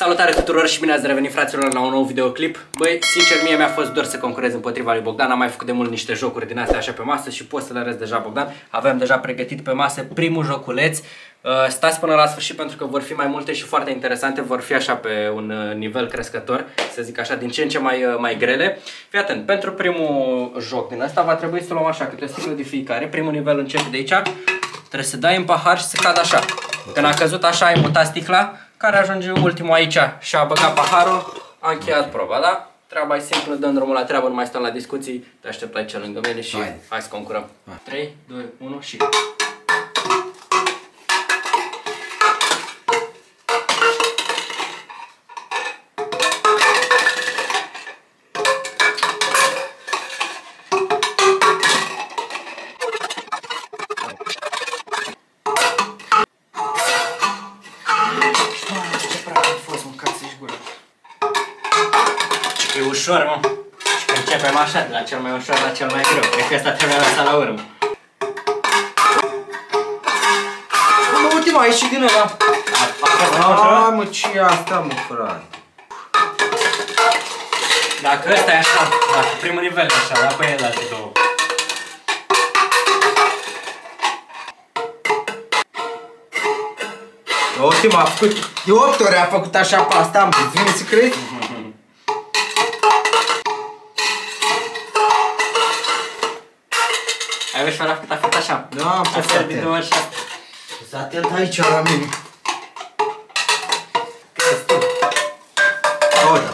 Salutare tuturor și bine ați revenit fraților la un nou videoclip. Băi, sincer, mie mi-a fost dor să concurez împotriva lui Bogdan. Am mai făcut de mult niște jocuri din astea așa pe masă și pot să le arăt deja Bogdan. Avem deja pregătit pe masă primul joculeț. Uh, stați până la sfârșit pentru că vor fi mai multe și foarte interesante, vor fi așa pe un uh, nivel crescător, să zic așa, din ce în ce mai, uh, mai grele. Fii atent, pentru primul joc din asta va trebui să luăm așa câte o sticlă de fiecare. Primul nivel începe de aici, trebuie să dai în pahar și să cadă așa. Când a căzut așa, ai mutat sticla, care ajunge ultimul aici și a băgat paharul, a încheiat proba, da? Treaba e simplă, dăm drumul la treabă, nu mai stăm la discuții, te aștept aici lângă mine și hai, hai să concurăm. 3, 2, 1 și... trebuie lăsat la urmă. Mă, uite, mă, a ieșit din ăla. A, a fost mai ușor? A, mă, ce e asta, mă, frate? Dacă ăsta e așa, dacă primul nivel e așa, dar pe el alte două. Mă, Uite, m-a făcut... De 8 ori a făcut așa pe asta, mă, vine să crezi? Ai văzut șoara cât a făcut așa? Da, am A fost sărit de atent. două ori și asta. Să atent aici la mine. Crezi tu? Uite.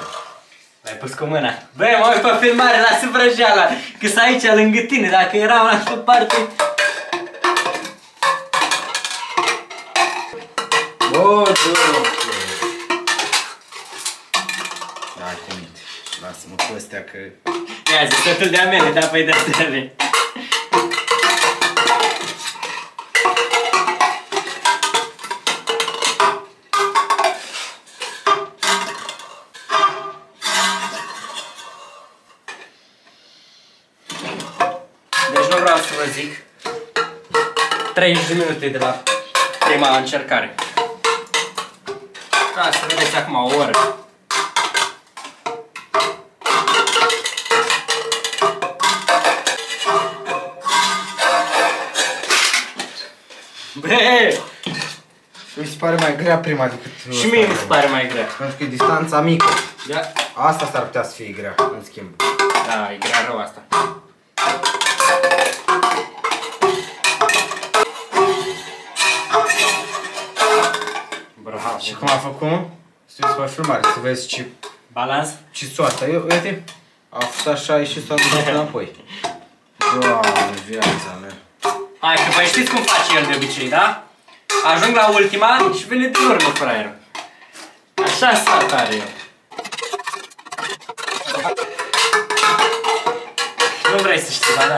L-ai pus cu mâna. Băi, mă uit pe filmare la Suvrăjeala, că sunt aici lângă tine, dacă eram la altă parte... O, Doamne. Da, cu minte. Lasă-mă pe astea că... Ia zi, totul de amele, da, păi de 30 de minute de la prima încercare. Da, să vedeți acum o oră. Bă, Mi se pare mai grea prima decât... și mie mi se pare mai grea. Pentru că e distanța mică. Da, Asta s-ar putea să fie grea, în schimb. da, e grea rău asta. Și cum a făcut? Studiți pe filmare, să vezi ce, Balans? ce soartă. Eu, uite, a fost așa și s-a dus înapoi. Doamne, viața mea. Hai, că voi știți cum face el de obicei, da? Ajung la ultima și vine din urmă fraierul. Așa stat are el. Nu vrei să știi, ba da.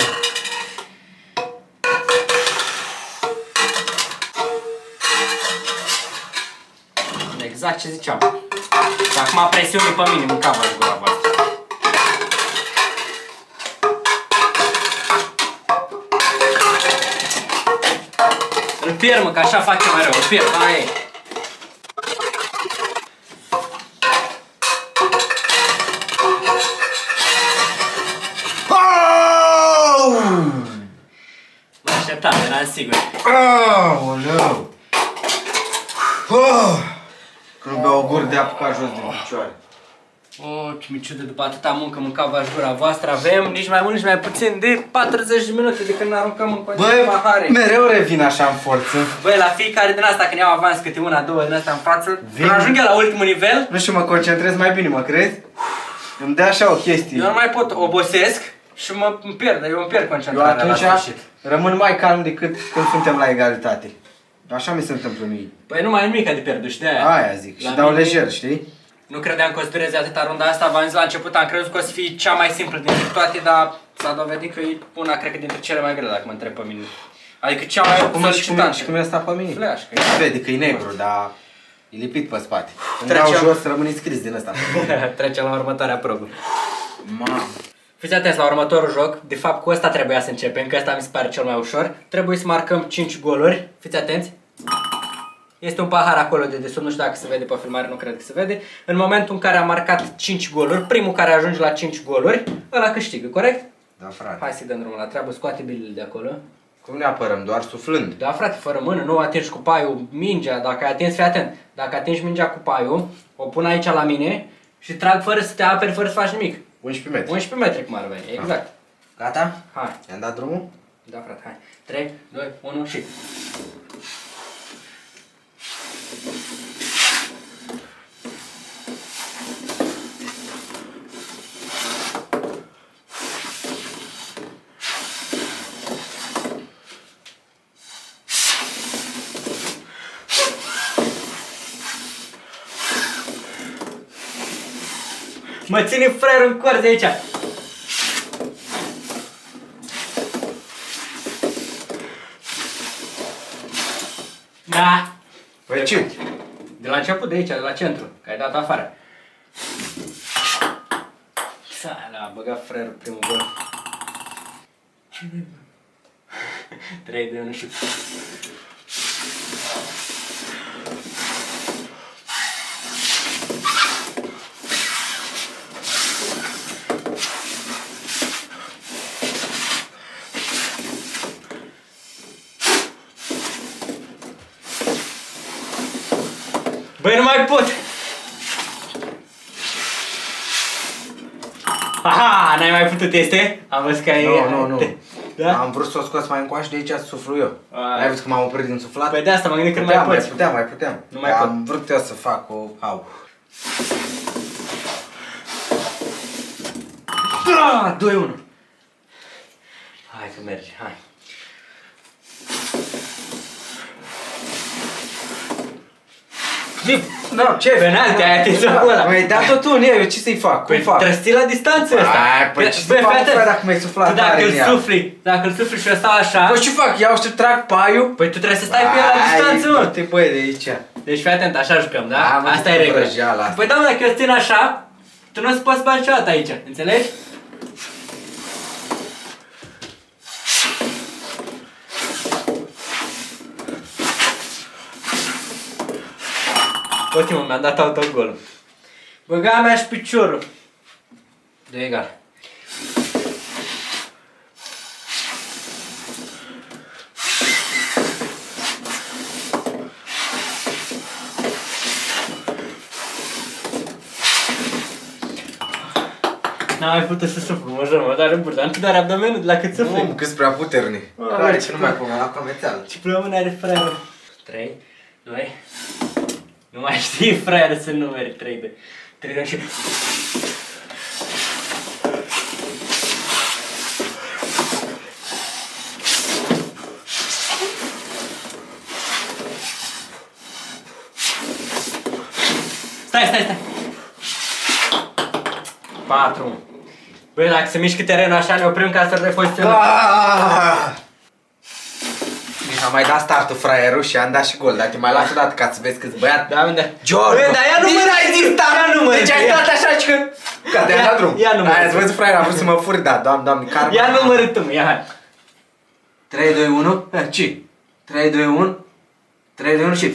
Exact ce ziceam. Și acum presiune pe mine, mâncava și gura voastră. Îl pierd, mă, că așa face mai rău. Îl pierd, aia e. Au! Mă așteptam, eram sigur. Aoleu! Oh! Că nu beau o gură de apă ca jos din picioare. O, ce mi ciudă după atâta muncă mâncava și gura voastră. Avem nici mai mult, nici mai puțin de 40 de minute de când ne aruncăm în continuu Băi, pahare. mereu revin așa în forță. Băi, la fiecare din asta, când iau avans câte una, două din asta în față, Vin. când ajung eu la ultimul nivel, Nu știu, mă concentrez mai bine, mă crezi? Îmi dă așa o chestie. eu nu mai pot, obosesc și mă îmi pierd, eu îmi pierd Eu concentrarea atunci la sfârșit. rămân mai calm decât când suntem la egalitate. Așa mi se întâmplă mie. Păi nu mai e nimic de pierdut și de aia. Aia zic. Și La dau mine- lejer, știi? Nu credeam că o să dureze atâta runda asta, v-am zis la început, am crezut că o să fie cea mai simplă dintre toate, dar s-a dovedit că e una, cred că dintre cele mai grele, dacă mă întreb pe mine. Adică cea mai Cum e, și, cum e, solicitantă. și cum e asta pe mine? Flash, că Se vede că e negru, dar e lipit pe spate. Când Trecem. dau jos, rămâne scris din ăsta. Trecem la următoarea probă. Mamă. Fiți atenți la următorul joc. De fapt, cu ăsta trebuia să începem, că ăsta mi se pare cel mai ușor. Trebuie să marcăm 5 goluri. Fiți atenți. Este un pahar acolo de desubt, nu știu dacă se vede pe filmare, nu cred că se vede. În momentul în care a marcat 5 goluri, primul care ajunge la 5 goluri, ăla câștigă, corect? Da, frate. Hai să dăm drumul la treabă, scoate bilele de acolo. Cum ne apărăm? Doar suflând. Da, frate, fără mână, nu atingi cu paiul mingea, dacă ai atins, fii atent. Dacă atingi mingea cu paiul, o pun aici la mine și trag fără să te aperi, fără să faci nimic. 11 metri. 11 metri cum ar veni, exact. Gata? Hai, I-am dat drumul? da frate, hai. 3, 2, 1 și... Mă ține frerul în corzi aici. Da. Păi ce? De la început de aici, de la centru, că ai dat afară. Sala, a băgat frerul primul gol. 3 de 1 și... Băi, nu mai pot! Aha, n-ai mai putut, este? Am văzut că ai... Nu, nu, nu. Da? Am vrut să o scos mai încoace, de aici suflu eu. A. Ai văzut că m-am oprit din suflat? Păi de asta mă gândesc că nu mai puteam, mai poți. puteam, mai puteam. Nu mai Am vrut eu să fac o... Au. Da, 2-1. Hai că merge, hai. Zi, Nu, ce? Penalti, ai atins acolo ăla. Mai dat tu în el, eu ce să-i fac? Cum Păi fac? trebuie să ții la distanță ăsta. Ai, păi Că- ce să băi, fac, fii atent. frate, dacă mi-ai suflat Tu dacă tare îl în ea? sufli, dacă îl sufli și eu stau așa, Păi ce fac? Iau și trag paiul? păi tu trebuie să stai pe el la distanță, mă. Te băi de aici. Deci fii atent, așa jucăm, da? Da, mă, asta e cu regula. vrăjeala asta. Păi da, mă, dacă eu țin așa, tu nu o să poți bagi niciodată aici, înțelegi? Ultimul mi-a dat autogol. Băga mea și piciorul. De egal. N-am mai putut să suflu, mă jur, mă doare burta. Nu doare abdomenul de la cât Nu, sufli. cât prea puternic. Mă, Care mă, ce ce nu mai bă. pun la cometeală. Ce plămâni are fraierul? 3, 2, nu mai știi fraier să numeri 3, 2, 3, 2 și... Stai, stai, stai! 4 Băi, dacă se mișcă terenul așa, ne oprim ca să repoziționăm. Ah! Mi a mai dat startul fraierul și am dat și gol, dar te mai las o dată ca să vezi câți băiat. Da, unde? George! Băi, dar ea nu Nici mă n-ai zis start! Ea nu mă Deci ai ia. stat așa și că... Că te-ai Ia- dat drum. ia nu mă Ai râd. văzut fraier, a vrut să mă furi, da, doamne, doamne, karma. Ia numărul tu, ia hai. 3, 2, 1, eh, ce? 3, 2, 1, 3, 2, 1 și...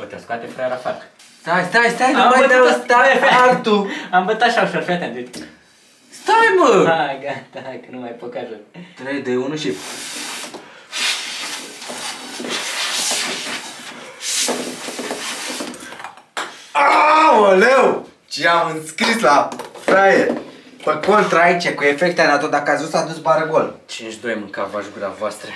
Uite, scoate fraier afară. Stai, stai, stai, nu Am mai bătut dau, asta. stai, altul. Am bătut așa ușor, fii atent, uite. Stai, mă! Hai, gata, hai, că nu mai pot ca joc. 3, 2, 1 și... Aoleu! Ce am înscris la fraier? Pe contra aici, cu efecte na tot, dacă ați văzut, a dus bară gol. 5-2 mânca v-aș gura voastră.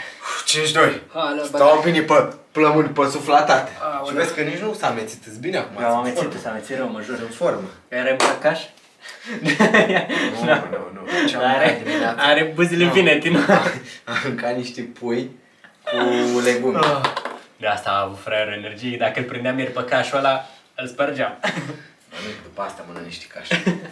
5-2. Hală, Stau bine pe plămâni, pe suflatate. Aoleu. Și vezi că nici nu s-a amețit, îți bine acum. Eu am în amețit, formă. s-a amețit rău, mă jur. În formă. Care îmbrăcaș? Nu, nu, nu. Ce am mâncat Are, dimineața? are buzile bine, Tino. Am mâncat niște pui cu legume. De asta a avut fraierul energie, dacă îl prindeam ieri pe cașul ăla, îl spărgeam. Mănânc după asta mănânc niște cașe.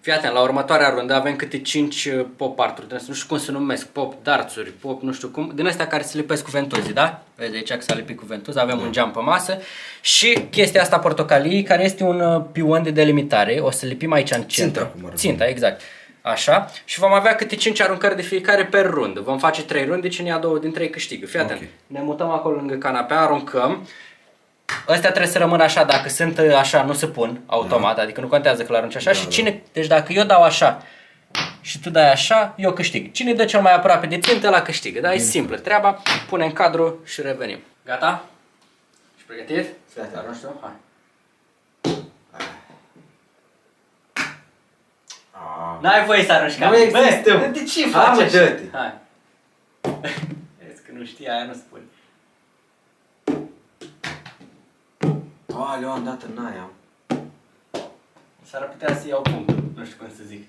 Fii atent, la următoarea rundă avem câte 5 pop arturi, din astea, nu știu cum se numesc, pop darțuri, pop nu știu cum, din astea care se lipesc cu ventuzii, da? Vezi aici că s-a lipit cu ventuz, avem un geam pe masă și chestia asta portocalii, care este un uh, pion de delimitare, o să lipim aici în centru. Ținta, cum ar veni. Ținta, exact. Așa. Și vom avea câte 5 aruncări de fiecare per rundă. Vom face 3 runde, cine ia două din 3 câștigă. Fii atent. Ok. Ne mutăm acolo lângă canapea, aruncăm. Astea trebuie să rămână așa, dacă sunt uh, așa, nu se pun automat, adică nu contează că l-arunci așa și cine, deci dacă eu dau așa și tu dai așa, eu câștig. Cine dă cel mai aproape de țintă, la câștigă, da? E simplă treaba, punem cadru și revenim. Gata? Și pregătit? Gata. Dar nu știu, hai. Ah. N-ai voie să arunci Nu cadru. există. Bă, de ce Hai, faci mă, așa? dă-te. Hai. Vezi că nu știi, aia nu spune. Aleu, am dat în aia. S-ar putea să iau punctul, nu știu cum să zic.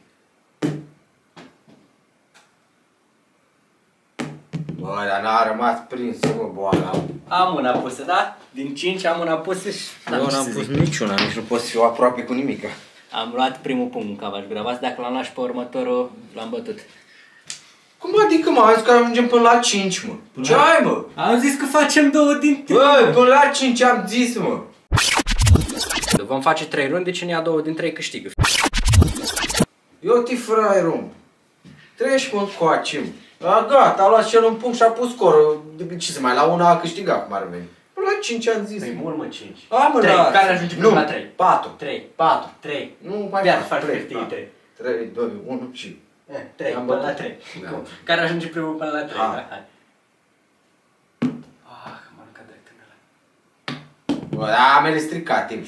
Bă, dar n-a rămas prins, mă, boala. Am una pusă, da? Din 5 am una pusă și Eu ce n-am să pus zic. niciuna, nici nu pot să fiu aproape cu nimica. Am luat primul punct în cavaș gravați, dacă l-am luat și pe următorul, l-am bătut. Cum adică, mă, ai zis că ajungem până la 5, mă. Ce ai, mă? Am zis că facem două din Bă, până la 5 am zis, mă. Vom face 3 runde, cine ia două din 3 câștigă. Eu te fraierul. Treci mă încoace, mă. A, gata, a luat și el un punct și a pus scorul. De ce să mai la una a câștigat, cum ar veni. Până la 5 am zis. Păi mult mă 5. A, mă, Trei. lasă. Care ajunge Nu, până la 3? 4. 3, 4, 3. Nu mai Ia, fac, faci trei, 50, da. 3. 3, 2, 1 și... 3, Am până la bătut. 3. Da. Care ajunge primul până la 3, Ah. da? Hai. Ah, că m-am aruncat direct în ăla. Bă, da, am ele stricat timp.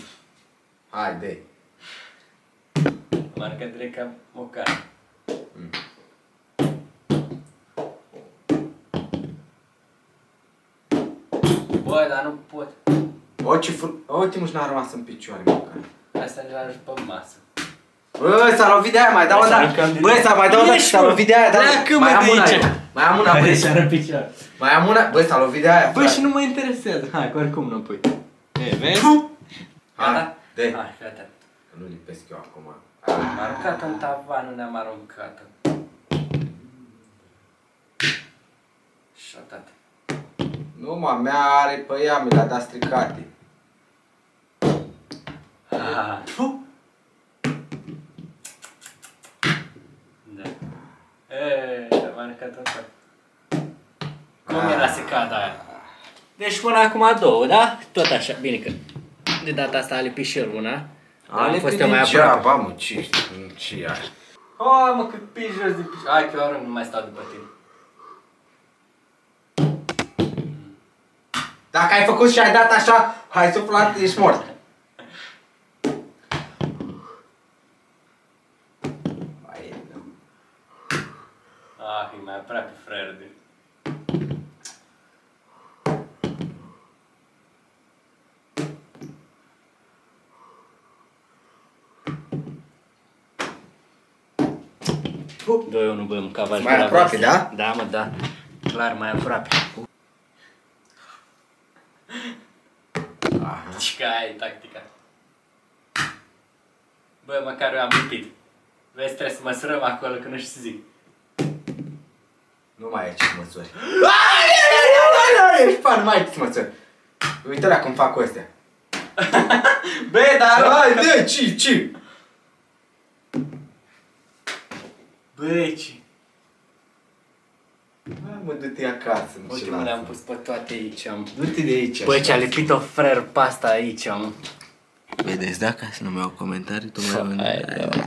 Hai, de. M-am aruncat direct ca mocar. Bă, dar nu pot. O, ce fr... Ultimul și n-a rămas în picioare, măcar. Asta ne ajunge pe masă. Bă, s-a lovit de aia, mai dau o Hai să dată. aruncăm din Bă, s-a mai dau o dată, Ieși, s-a mă. lovit de aia, da. Pleacă, mă, Mai am de una, aici. eu. Mai am una, băi. ară picioare. Mai am una, bă, s-a lovit de aia, Bă, frate. și nu mă interesează. Hai, că oricum nu pui. E, vezi? Hai, Gata? De. Hai, fii atent. Că nu lipesc eu acum. Am aruncat în tavan, nu ne-am aruncat. Și atât. Nu, mă, mea are pe ea, mi l-a dat stricate. Ah. Puh. Da. Eee, am aruncat în tot. Cum era să cadă aia? Deci până acum două, da? Tot așa, bine că de data asta a lipit și el una. Dar am Ale fost pe eu mai aproape. degeaba, mă, ce, ce ai? Hai mă, că piși jos de piși. Hai că eu arunc, nu mai stau după tine. Dacă ai făcut și ai dat așa, hai suflat, ești mort. Hai, nu. Ah, e mai aproape fraier de... Doi, unu, bă, mânca Mai aproape, da? Da, mă, da. Clar, mai aproape. Deci că aia e tactica. Bă, măcar eu am lipit. Vezi, trebuie să măsurăm acolo, că nu știu să zic. Nu mai ai ce să măsori. Ai, ai, ai, ai, ai, ai, Ești fan, nu mai ai ce să măsori. Uite la cum fac cu astea. Bă, dar... Hai, de, ci, ci. Băi, Hai, mă, du-te acasă, mă, Uite, și mă, le-am lasă. pus pe toate aici, am. Du-te de aici. Băi, așa. ce-a lipit-o frer pasta aici, mă. Vedeți, da? Ca să nu-mi iau comentarii, tu Hai, da.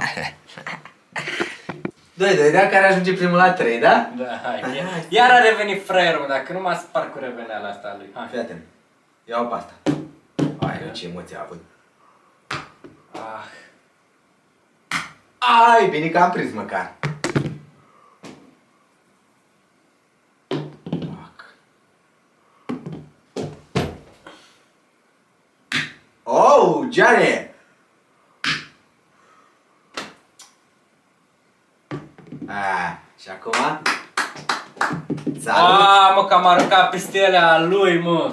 Doi, doi, da? Care ajunge primul la trei, da? Da, hai. Hai, Iar, hai. iar a revenit fraierul, mă, dacă nu m-a spart cu reveneala asta lui. Hai. Fii atent. Ia-o pe asta. Ai, ce emoție a avut. Ah. Ai, bine că am prins măcar. Fuck. Oh, Johnny! Ah, și acum? Salut! Ah, mă, că am aruncat peste alea lui, mă.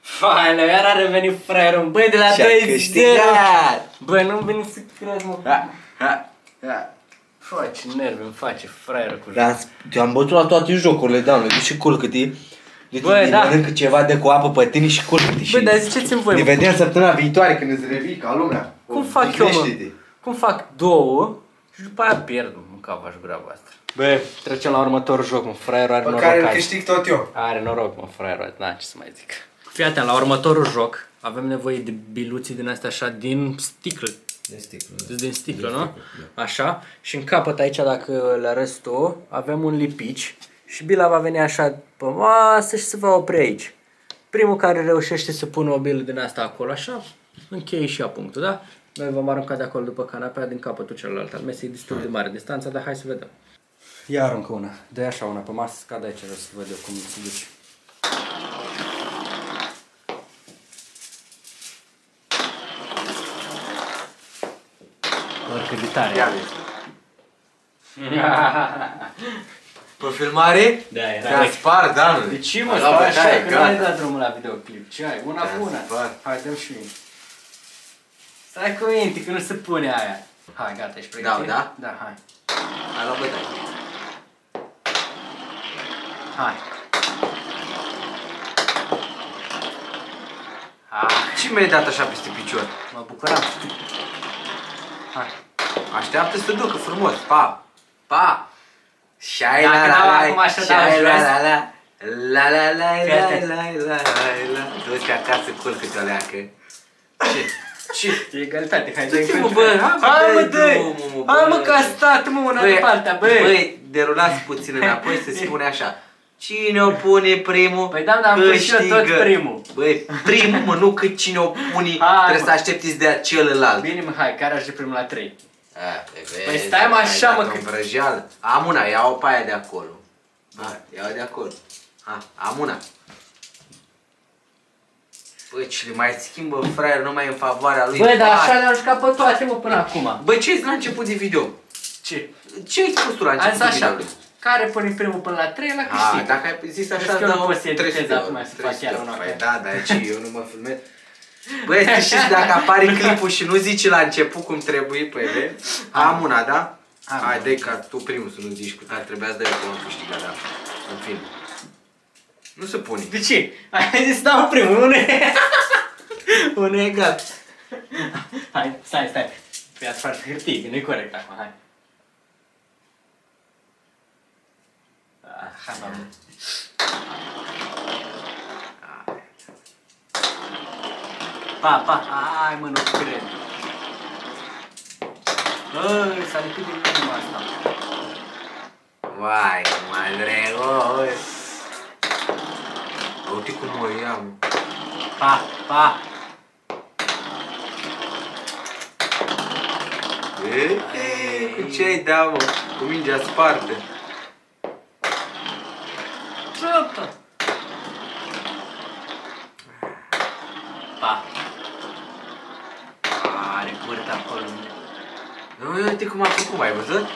Faină, iar a revenit fraierul. Băi, de la Și-a 2 0 câștigat! Băi, nu-mi vine să cred, mă. Ha, ha, ha. Fă, ce nervi îmi face fraierul cu Dar te-am bătut la toate jocurile, doamne, du și culcă-te. Du-te, Bă, Bă, da. mănâncă ceva de cu apă pe tine și culcă-te. și Băi, dar ziceți-mi voi, Ne mă, vedem săptămâna viitoare când îți revii ca lumea. cum fac eu, mă? Odihnește-te. Cum fac două Și după aia pierd, mă, cava gura voastră. Bă, trecem la următorul joc, mă, fraierul are Pe noroc care îl azi. câștig tot eu. Are noroc, mă, fraierul, da, ce să mai zic. Fii atent, la următorul joc avem nevoie de biluții din astea așa, din sticlă. De sticlă. Sunt din sticlă, nu? Așa. Și în capăt aici, dacă le arăți tu, avem un lipici și bila va veni așa pe masă și se va opri aici. Primul care reușește să pună o bilă din asta acolo, așa, încheie și ea punctul, da? Noi vom arunca de acolo după canapea din capătul celălalt. Al mesei e destul de mare distanța, dar hai să vedem. Ia aruncă una. dă așa una pe masă, scade aici jos să văd eu cum se duce. Oricât de tare. Ia vezi. Pe filmare? Da, era Te-a spart, da, nu? De ce mă, Ai stau luat așa, bătaie, că nu ai gata. dat drumul la videoclip. Ce ai? Una Da, bună. spart. Hai, dăm și mie. Stai cu minte, că nu se pune aia. Hai, gata, ești pregătit? da? Da, hai. Ai luat bătaie. Hai. Ah, Ce mi-ai dat așa peste picior? mă bucuram. Hai. Așteaptă să ducă frumos. Pa! Pa! Șai Dacă la dau la acum la așa, dau șai jos. la la la La la la Fii la atent. la la la la Du-ți acasă, culcă-te o leacă. Ce? Ce? E egalitate, hai, Du-te, dă-i mă, pentru bă, mine. hai, mă, Hai, mă, dă-i dă drumul, mă, Hai, mă, bă. că a stat, mă, una Băi, după alta, bă. Băi, derulați puțin înapoi să spune așa. Cine o pune primul, Păi da, dar am pus și eu tot câștigă. primul. Băi, primul, mă, nu că cine o pune, Hai, trebuie mă. să așteptiți de celălalt. Bine, mă, hai, care ajunge primul la 3? A, păi, Păi vezi, stai, mă, ai așa, dat mă, un că- vrăjeală. Am una, ia-o pe aia de acolo. Ha, ia-o de acolo. Ha, am una. Băi, ce le mai schimbă fraier numai în favoarea lui. Bă, dar Hai. așa le-am jucat pe toate, mă, până acum. Bă, ce ai zis la început de video? Ce? Ce ai spus tu la Am început zis de așa, video? care pune primul până la 3 la A, câștig. dacă ai zis Crezi așa, că eu nu dau pot să 300 editez de acum euro. să fac 300 chiar de euro. una. Păi da, dar ce, eu nu mă filmez. Băi, tu știți dacă apare clipul și nu zici la început cum trebuie, păi vezi? Am una, da? Am Hai, una. dă ca tu primul să nu zici cu tare, trebuia să dai eu că am câștigat, da. În film. Nu se pune. De ce? Ai zis dau primul, unul e... unul e egal. Hai, stai, stai. Păi ați face hârtie, că nu-i corect acum, hai. Ah, Hai, mamă. Pa, pa, hai mă, nu cred. Băi, s-a lipit din inima asta. Vai, cum mai drăguț. Uite cum mă ia, mă. Pa, pa. E, e, Cu ce ai da, mă? Cu mingea spartă. Ciupă. Pa. Are burtă acolo. Nu, Uite cum a făcut, ai văzut?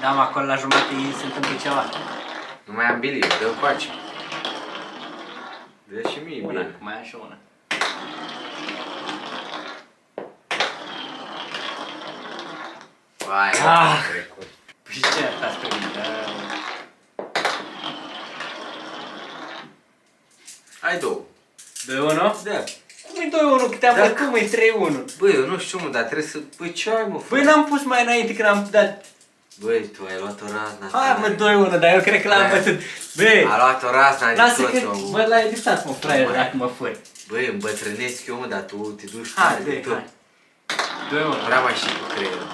Da, mă, acolo la jumătate se întâmplă ceva. Nu mai am bilie, dă coace. Dă și mie Una, bine. mai am și una. Vai, Ah. a trecut. Și ce arătați pe mine? Hai două. 2-1? Da. Cum e 2-1? Că te-am Da. văzut, cum e 3-1? Băi, eu nu știu, mă, dar trebuie să... Băi, ce ai, mă? Băi, n-am pus mai înainte când am dat... Băi, tu ai luat o razna. Hai, mă, 2-1, dar eu cred că l-am Da. bătut. Băi, A luat o razna de lasă toți, că... mă. Bă, l-ai editat, mă, fraier, Mai. dacă mă furi. Băi, îmbătrânesc eu, mă, dar tu te duci Hai, tare de dă tot. hai. 2-1. Vrea mai și cu creierul.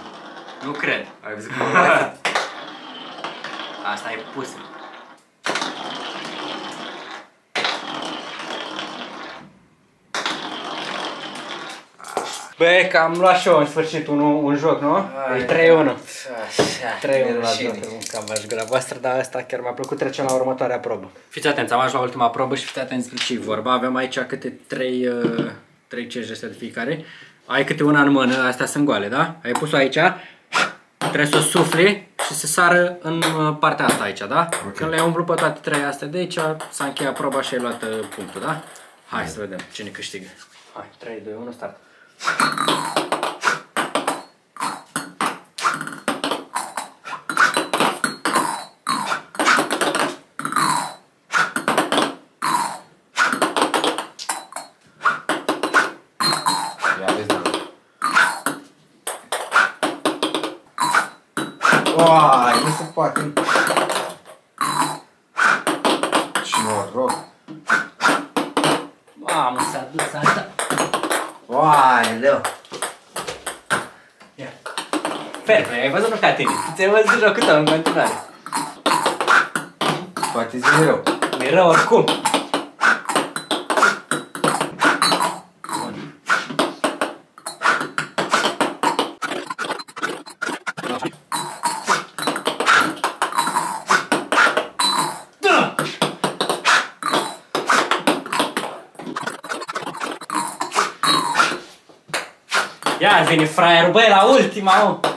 Nu cred. Ai văzut cum arată? Asta e pusă. Băi, că am luat și eu în sfârșit un, un joc, nu? E 3-1. 3-1 la joc, cam v-aș gura voastră, dar asta chiar mi-a plăcut. Trecem la următoarea probă. Fiți atenți, am ajuns la ultima probă și fiți atenți despre ce e vorba. Avem aici câte 3, uh, 3 cești astea de fiecare. Ai câte una în mână, astea sunt goale, da? Ai pus-o aici, trebuie să o sufli și să sară în uh, partea asta aici, da? Ok. Când le-ai umplut pe toate trei astea de aici, s-a încheiat proba și ai luat uh, punctul, da? Hai să vedem cine câștigă. Hai, 3, 2, 1, start. Ia vezi, da. Uai, nu se poate. Ce noroc. Mamă, s-a dus asta. Uai, leu. Ia. Fair play, ai văzut nu ca tine. Ți-ai văzut jocul tău în continuare. Poate zi rău. Mi-e rău oricum. Da! Iar vine fraierul, băi, la ultima, mă.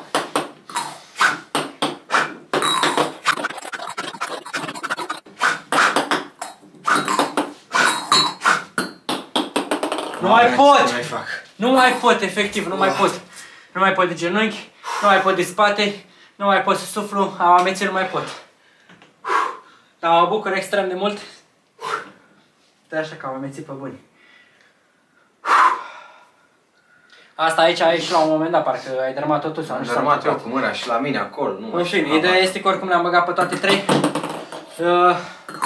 Nu mai pot! Nu mai fac. Nu mai pot, efectiv, nu mai pot. Nu mai pot de genunchi, nu mai pot de spate, nu mai pot să suflu, am amețit, nu mai pot. Dar mă bucur extrem de mult. Stai așa că am amețit pe buni. Asta aici ai și la un moment dat, parcă ai dărmat totul sau nu Am știu. rămat s-a eu cu mâna și la mine acolo. Nu în fine, ideea este că oricum le-am băgat pe toate trei. Uh,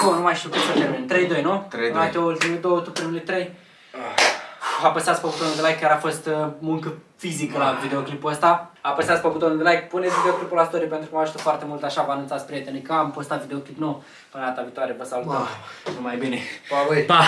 oh, nu mai știu cât să termin. 3-2, nu? 3-2. Mai te ultimele două, tu primele trei. Apăsați pe butonul de like, chiar a fost uh, muncă fizică la videoclipul ăsta. Apăsați pe butonul de like, puneți videoclipul la story pentru că mă ajută foarte mult, așa vă anunțați prietenii că am postat videoclip nou. Până data viitoare, vă salutăm. Numai bine. Pa, băi. Pa!